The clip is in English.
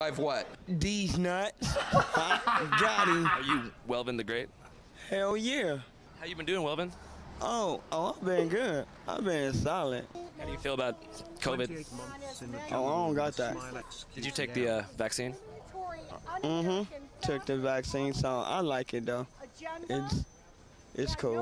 Five what? Deez nuts. Got him. Are you Welvin the Great? Hell yeah. How you been doing, Welvin? Oh, oh, I've been good. I've been solid. How do you feel about COVID? Oh, I don't got that. Did you take the uh, vaccine? Mm-hmm. Took the vaccine, so I like it though. It's it's cool.